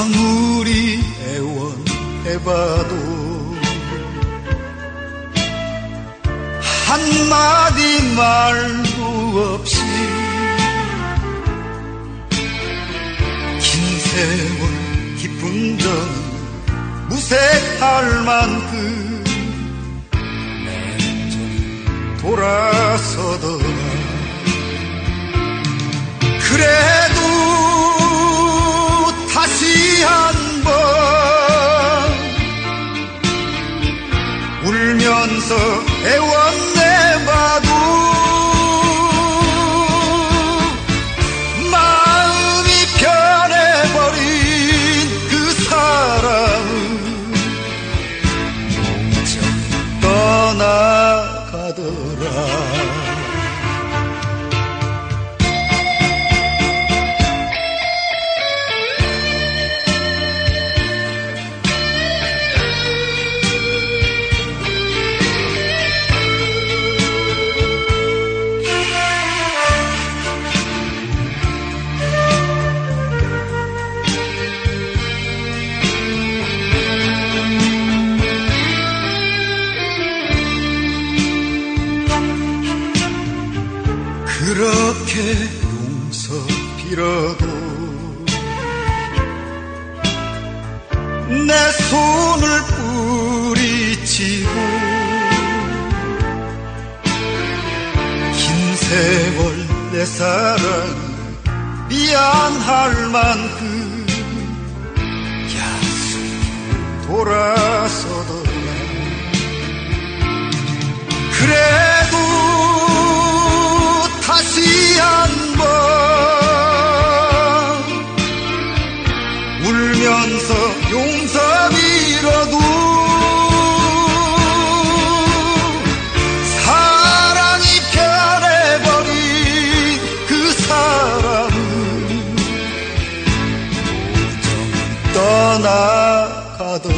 아무리 애원해봐도 한마디 말도 없이 긴 세월 깊은 정 무색할 만큼 내 돌아서더 eu 그렇게 용서 빌어도 내 손을 뿌리치고 긴 세월 내 사랑 미안할 만큼 돌아서더라 그래도 떠나가더라